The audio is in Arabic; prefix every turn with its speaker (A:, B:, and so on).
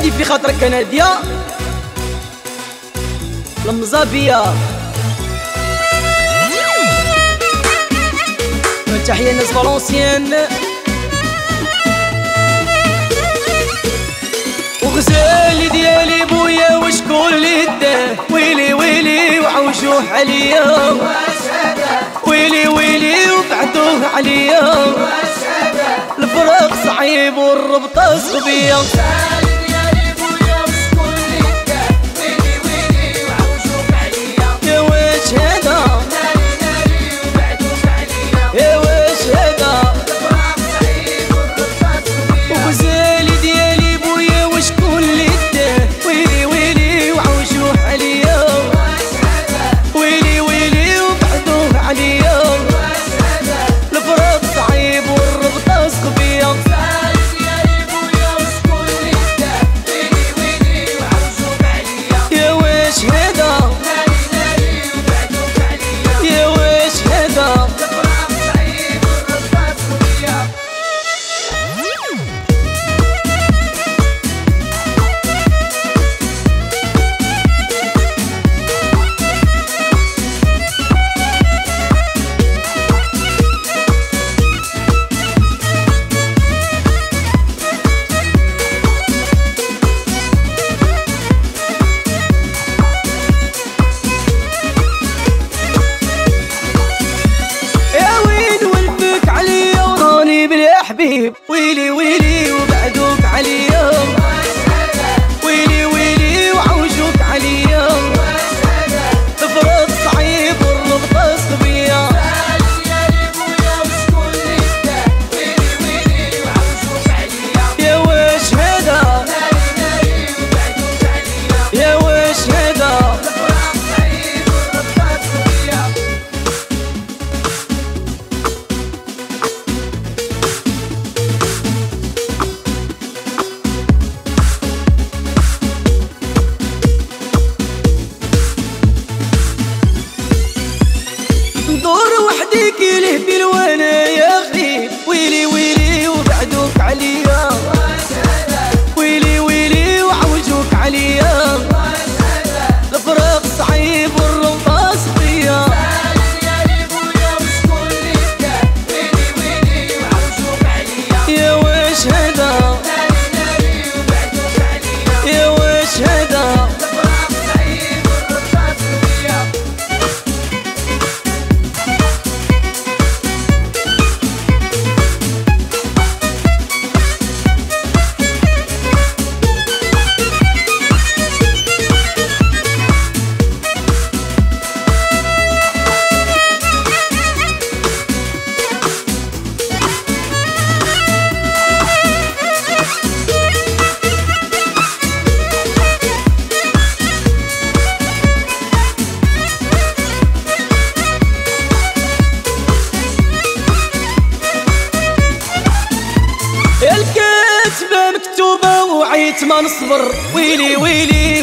A: هادي في خاطرك كندية المزابية تحية الناس فالونسيان وغزالي ديالي بويا وشكون اللي داه ويلي ويلي وعوجوه عليا. ويلي ويلي وبعدوه عليا. الفراق صعيب والربطة صبية. حبيب. ويلي ويلي وبعدوك عليا وعيت ما نصبر ويلي ويلي